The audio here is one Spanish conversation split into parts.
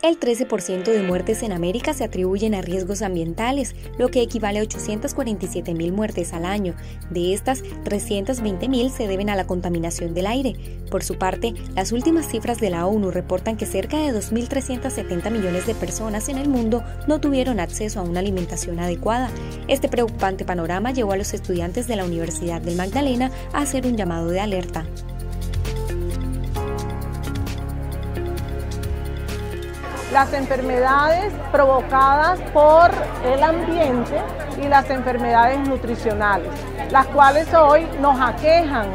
El 13% de muertes en América se atribuyen a riesgos ambientales, lo que equivale a 847 mil muertes al año. De estas, 320 mil se deben a la contaminación del aire. Por su parte, las últimas cifras de la ONU reportan que cerca de 2.370 millones de personas en el mundo no tuvieron acceso a una alimentación adecuada. Este preocupante panorama llevó a los estudiantes de la Universidad del Magdalena a hacer un llamado de alerta. Las enfermedades provocadas por el ambiente y las enfermedades nutricionales, las cuales hoy nos aquejan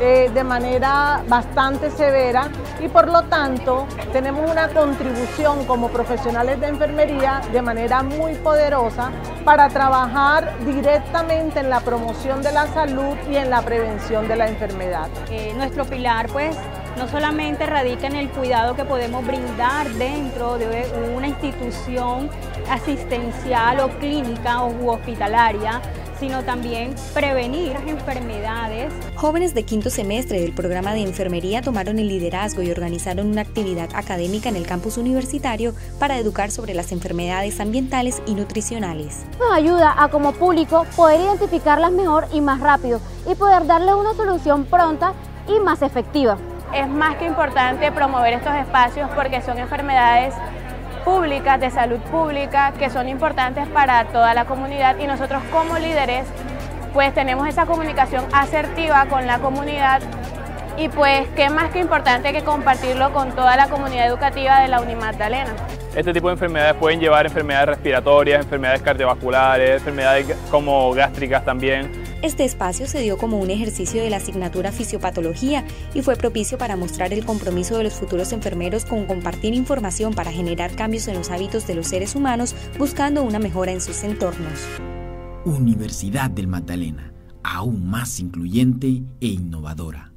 eh, de manera bastante severa y por lo tanto tenemos una contribución como profesionales de enfermería de manera muy poderosa para trabajar directamente en la promoción de la salud y en la prevención de la enfermedad. Eh, nuestro pilar pues no solamente radica en el cuidado que podemos brindar dentro de una institución asistencial o clínica o hospitalaria, sino también prevenir enfermedades. Jóvenes de quinto semestre del programa de enfermería tomaron el liderazgo y organizaron una actividad académica en el campus universitario para educar sobre las enfermedades ambientales y nutricionales. Nos ayuda a como público poder identificarlas mejor y más rápido y poder darle una solución pronta y más efectiva es más que importante promover estos espacios porque son enfermedades públicas, de salud pública, que son importantes para toda la comunidad y nosotros como líderes pues tenemos esa comunicación asertiva con la comunidad y pues qué más que importante que compartirlo con toda la comunidad educativa de la Unimagdalena. Este tipo de enfermedades pueden llevar enfermedades respiratorias, enfermedades cardiovasculares, enfermedades como gástricas también. Este espacio se dio como un ejercicio de la asignatura Fisiopatología y fue propicio para mostrar el compromiso de los futuros enfermeros con compartir información para generar cambios en los hábitos de los seres humanos buscando una mejora en sus entornos. Universidad del Magdalena, aún más incluyente e innovadora.